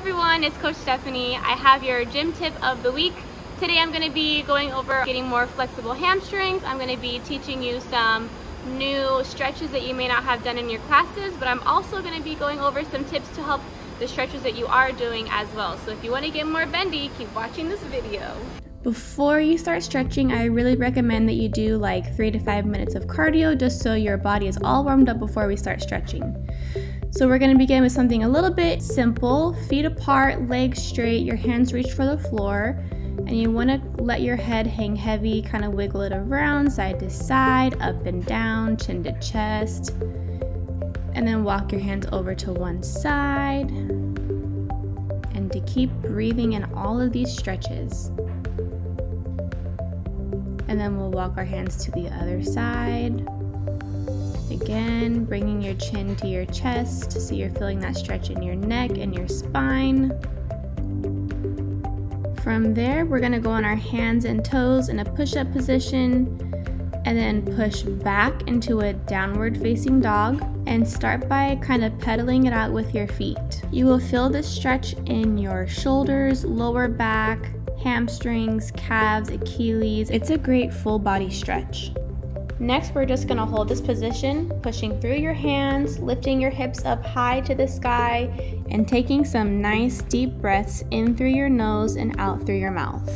everyone, it's Coach Stephanie. I have your gym tip of the week. Today I'm going to be going over getting more flexible hamstrings. I'm going to be teaching you some new stretches that you may not have done in your classes, but I'm also going to be going over some tips to help the stretches that you are doing as well. So if you want to get more bendy, keep watching this video. Before you start stretching, I really recommend that you do like three to five minutes of cardio just so your body is all warmed up before we start stretching. So we're gonna begin with something a little bit simple. Feet apart, legs straight, your hands reach for the floor. And you wanna let your head hang heavy, kind of wiggle it around, side to side, up and down, chin to chest. And then walk your hands over to one side. And to keep breathing in all of these stretches. And then we'll walk our hands to the other side. Again, bringing your chin to your chest so you're feeling that stretch in your neck and your spine. From there, we're gonna go on our hands and toes in a push-up position and then push back into a downward facing dog and start by kind of pedaling it out with your feet. You will feel this stretch in your shoulders, lower back, hamstrings, calves, Achilles. It's a great full body stretch. Next, we're just gonna hold this position, pushing through your hands, lifting your hips up high to the sky, and taking some nice deep breaths in through your nose and out through your mouth.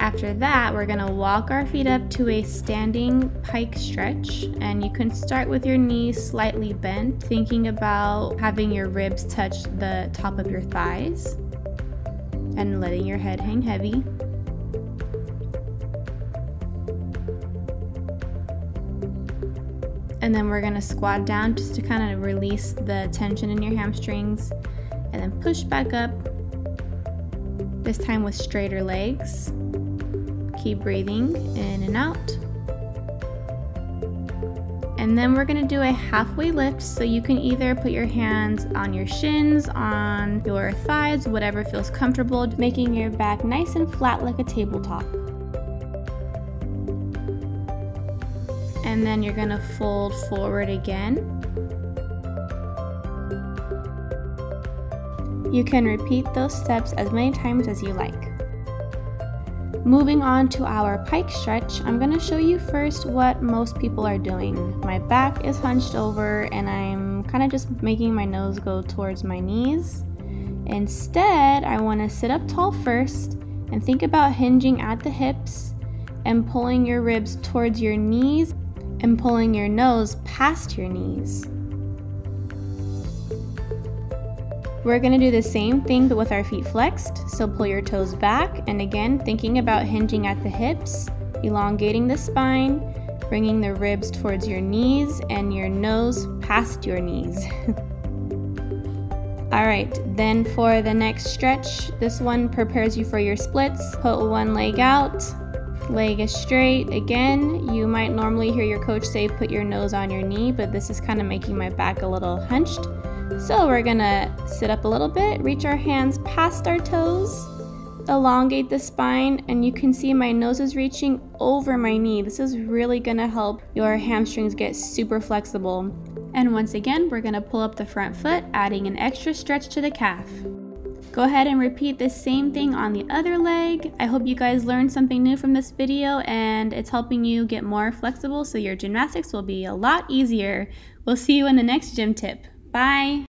After that, we're gonna walk our feet up to a standing pike stretch, and you can start with your knees slightly bent, thinking about having your ribs touch the top of your thighs, and letting your head hang heavy. And then we're gonna squat down just to kind of release the tension in your hamstrings and then push back up, this time with straighter legs. Keep breathing in and out. And then we're gonna do a halfway lift so you can either put your hands on your shins, on your thighs, whatever feels comfortable, making your back nice and flat like a tabletop. And then you're gonna fold forward again. You can repeat those steps as many times as you like. Moving on to our pike stretch, I'm going to show you first what most people are doing. My back is hunched over and I'm kind of just making my nose go towards my knees. Instead, I want to sit up tall first and think about hinging at the hips and pulling your ribs towards your knees and pulling your nose past your knees. We're going to do the same thing but with our feet flexed. So pull your toes back and again thinking about hinging at the hips, elongating the spine, bringing the ribs towards your knees and your nose past your knees. All right, then for the next stretch, this one prepares you for your splits. Put one leg out, leg is straight. Again, you might normally hear your coach say put your nose on your knee, but this is kind of making my back a little hunched. So we're gonna sit up a little bit, reach our hands past our toes, elongate the spine, and you can see my nose is reaching over my knee. This is really gonna help your hamstrings get super flexible. And once again, we're gonna pull up the front foot, adding an extra stretch to the calf. Go ahead and repeat the same thing on the other leg. I hope you guys learned something new from this video and it's helping you get more flexible so your gymnastics will be a lot easier. We'll see you in the next gym tip. Bye!